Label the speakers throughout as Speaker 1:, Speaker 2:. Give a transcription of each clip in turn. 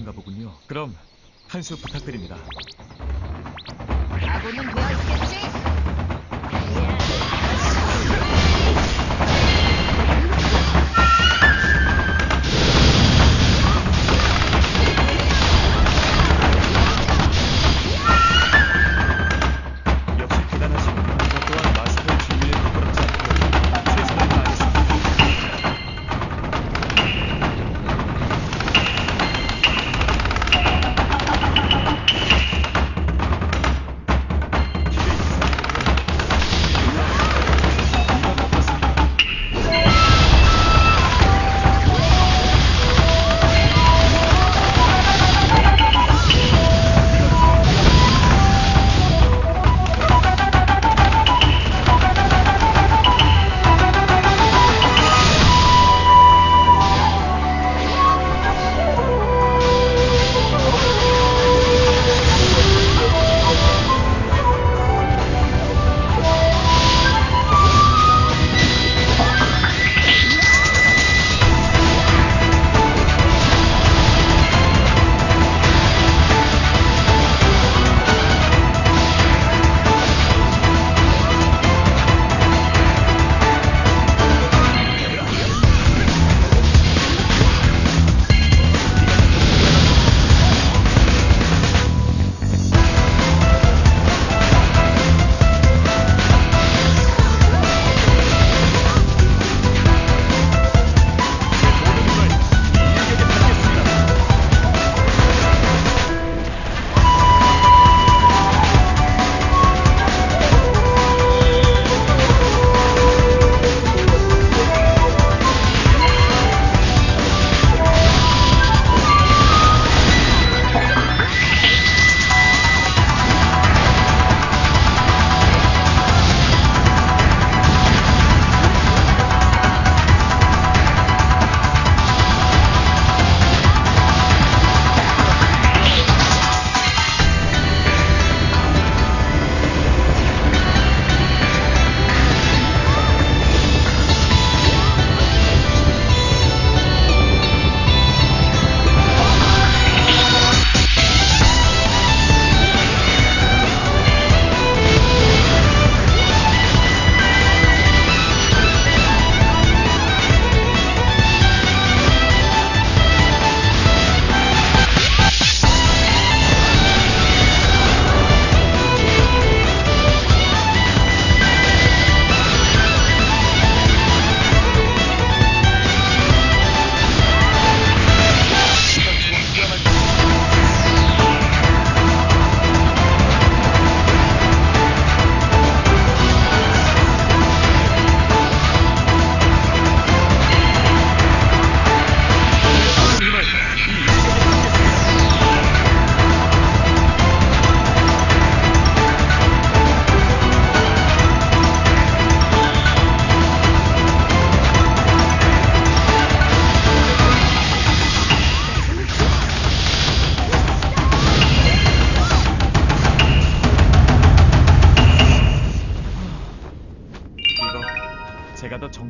Speaker 1: 분이신가 보군요. 그럼 한 수 부탁드립니다.
Speaker 2: 아고는 되어 있겠지?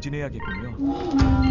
Speaker 1: 정진해야겠군요.